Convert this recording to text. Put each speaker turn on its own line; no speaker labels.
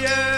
yeah.